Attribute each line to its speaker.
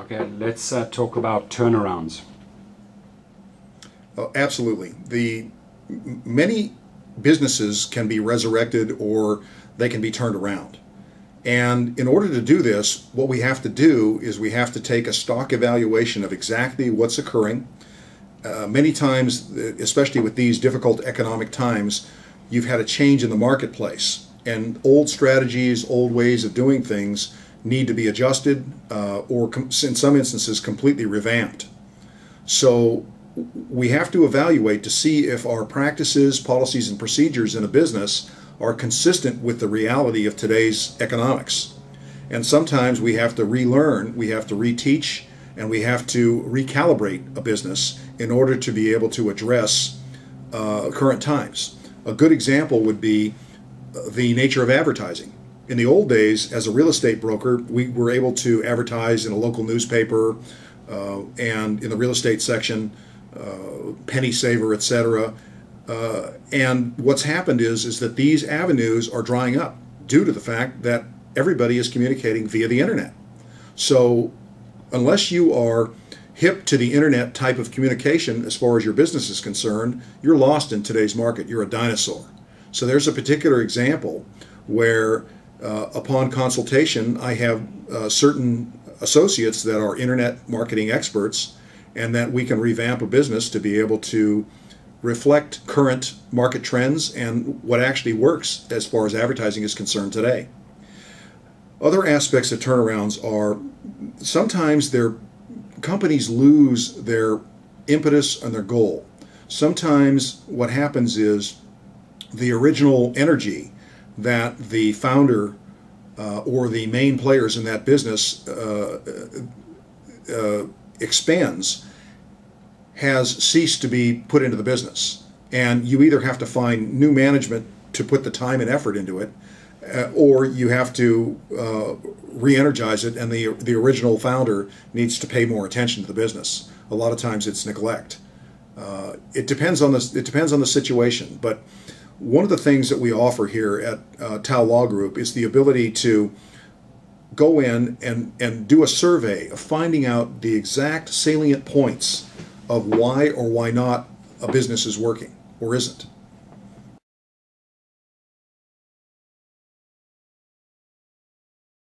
Speaker 1: Okay, let's uh, talk about turnarounds.
Speaker 2: Uh, absolutely. The many businesses can be resurrected or they can be turned around. And in order to do this, what we have to do is we have to take a stock evaluation of exactly what's occurring. Uh, many times, especially with these difficult economic times, you've had a change in the marketplace, and old strategies, old ways of doing things need to be adjusted uh, or, in some instances, completely revamped. So we have to evaluate to see if our practices, policies, and procedures in a business are consistent with the reality of today's economics. And sometimes we have to relearn, we have to reteach, and we have to recalibrate a business in order to be able to address uh, current times. A good example would be uh, the nature of advertising. In the old days, as a real estate broker, we were able to advertise in a local newspaper uh, and in the real estate section, uh, penny saver, etc. Uh, and what's happened is is that these avenues are drying up due to the fact that everybody is communicating via the internet. So unless you are hip to the internet type of communication as far as your business is concerned, you're lost in today's market. You're a dinosaur. So there's a particular example where uh, upon consultation, I have uh, certain associates that are internet marketing experts and that we can revamp a business to be able to reflect current market trends and what actually works as far as advertising is concerned today. Other aspects of turnarounds are sometimes their companies lose their impetus and their goal. Sometimes what happens is the original energy that the founder uh, or the main players in that business uh, uh, expands has ceased to be put into the business. And you either have to find new management to put the time and effort into it, uh, or you have to uh, re-energize it, and the the original founder needs to pay more attention to the business. A lot of times, it's neglect. Uh, it depends on the it depends on the situation, but one of the things that we offer here at uh, Tao Law Group is the ability to go in and, and do a survey of finding out the exact salient points of why or why not a business is working or isn't.